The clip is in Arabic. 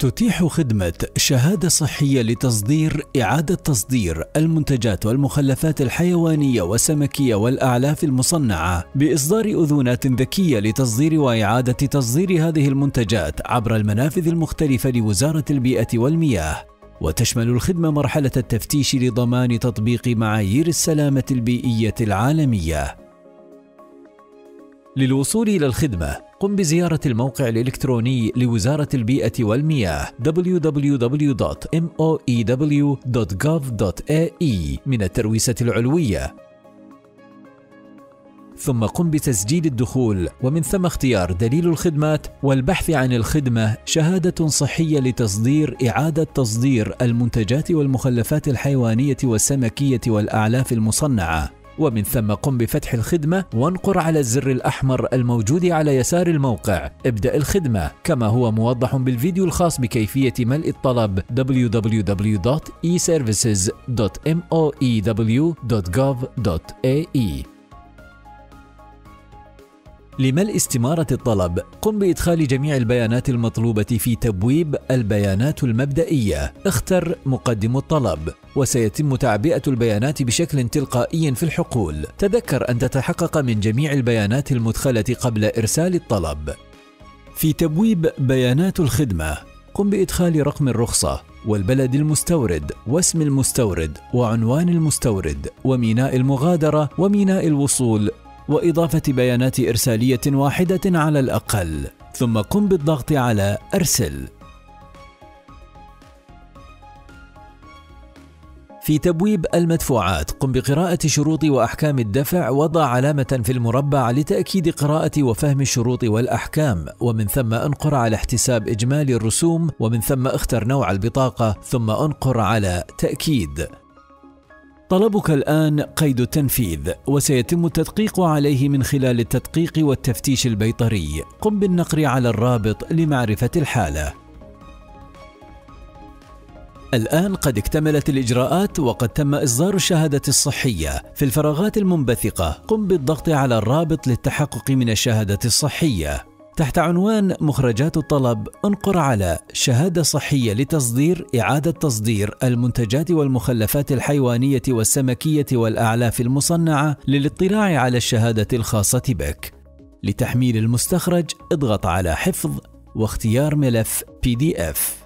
تتيح خدمة شهادة صحية لتصدير إعادة تصدير المنتجات والمخلفات الحيوانية والسمكية والأعلاف المصنعة بإصدار أذونات ذكية لتصدير وإعادة تصدير هذه المنتجات عبر المنافذ المختلفة لوزارة البيئة والمياه. وتشمل الخدمة مرحلة التفتيش لضمان تطبيق معايير السلامة البيئية العالمية. للوصول إلى الخدمة قم بزيارة الموقع الإلكتروني لوزارة البيئة والمياه www.moew.gov.ae من الترويسة العلوية. ثم قم بتسجيل الدخول ومن ثم اختيار دليل الخدمات والبحث عن الخدمة شهادة صحية لتصدير إعادة تصدير المنتجات والمخلفات الحيوانية والسمكية والأعلاف المصنعة. ومن ثم قم بفتح الخدمة وانقر على الزر الأحمر الموجود على يسار الموقع. ابدأ الخدمة. كما هو موضح بالفيديو الخاص بكيفية ملء الطلب. www.eservices.moew.gov.ae لملء استمارة الطلب. قم بإدخال جميع البيانات المطلوبة في تبويب البيانات المبدئية. اختر مقدم الطلب. وسيتم تعبئة البيانات بشكل تلقائي في الحقول. تذكر أن تتحقق من جميع البيانات المدخلة قبل إرسال الطلب. في تبويب بيانات الخدمة قم بإدخال رقم الرخصة والبلد المستورد واسم المستورد وعنوان المستورد وميناء المغادرة وميناء الوصول وإضافة بيانات إرسالية واحدة على الأقل. ثم قم بالضغط على أرسل. في تبويب المدفوعات قم بقراءة شروط وأحكام الدفع وضع علامة في المربع لتأكيد قراءة وفهم الشروط والأحكام. ومن ثم أنقر على احتساب إجمالي الرسوم ومن ثم اختر نوع البطاقة ثم أنقر على تأكيد. طلبك الآن قيد التنفيذ وسيتم التدقيق عليه من خلال التدقيق والتفتيش البيطري. قم بالنقر على الرابط لمعرفة الحالة. الآن قد اكتملت الإجراءات وقد تم إصدار الشهادة الصحية. في الفراغات المنبثقة قم بالضغط على الرابط للتحقق من الشهادة الصحية. تحت عنوان مخرجات الطلب انقر على شهادة صحية لتصدير إعادة تصدير المنتجات والمخلفات الحيوانية والسمكية والأعلاف المصنعة للاطلاع على الشهادة الخاصة بك. لتحميل المستخرج اضغط على حفظ واختيار ملف PDF